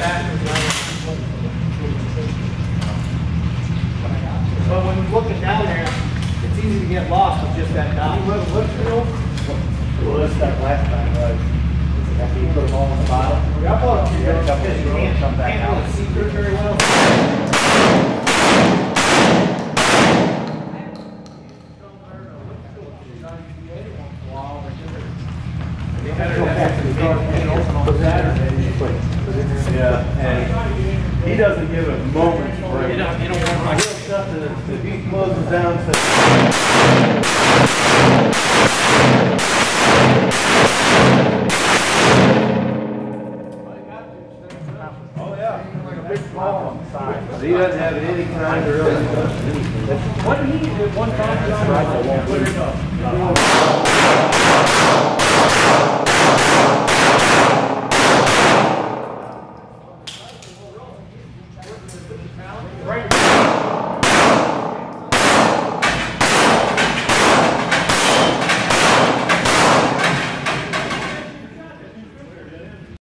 But when you're looking down there, it's easy to get lost with just that dot. Well, that's that last time, was, after you put them all on the bottom. Yeah, I thought you You had a couple because of you can't, come back can't really see through very well. Yeah, and he doesn't give a moment's break. You don't, you don't want He'll like, shut the, if he closes down, says. Oh, yeah, like a big ball on the side. He doesn't have any kind of really. what did he do one time? John? Put Right.